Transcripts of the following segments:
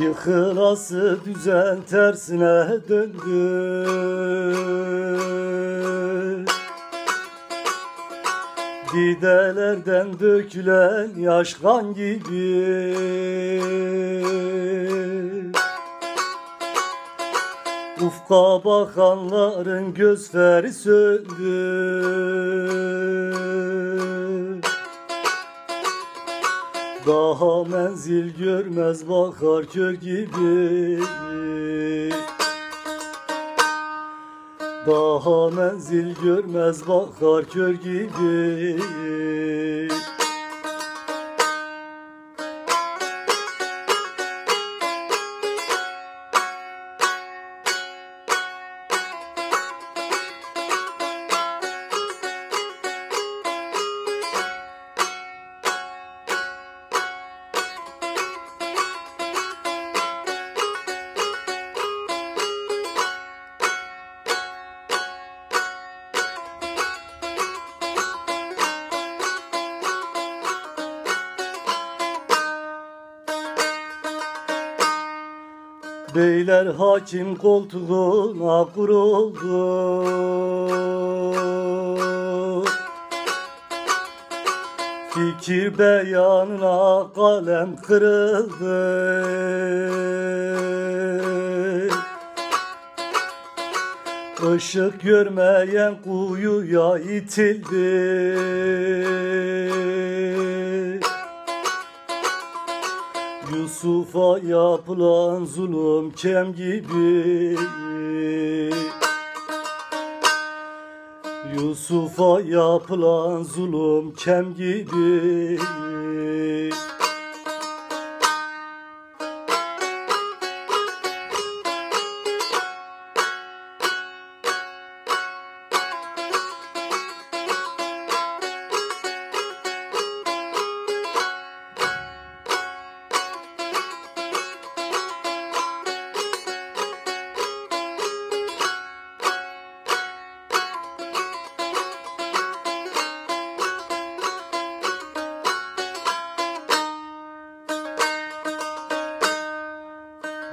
Yıkılası düzen tersine döndü. Didelerden dökülen yaş kan gibi. Ufka bakanların gözleri söndü Daha menzil görmez bakar kör gibi. Daha menzil görmez bakar kör gibi Beyler hakim koltuğuna kuruldu. Fikir beyanına kalem kırıldı. Işık görmeyen kuyuya itildi Yusuf'a yapılan zulüm kem gibi. Yusuf'a yapılan zulüm kem gibi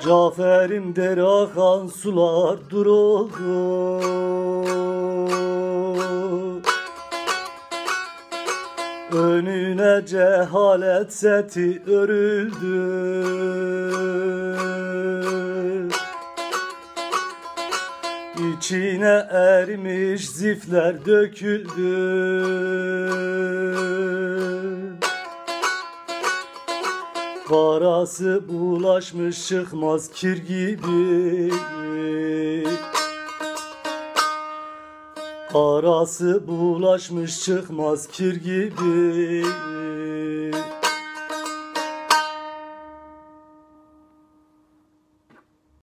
Cafer'im der akan sular duruldu. Önüne cehalet seti örüldü. İçine ermiş zifler döküldü Karası bulaşmış çıkmaz kir gibi. Karası bulaşmış çıkmaz kir gibi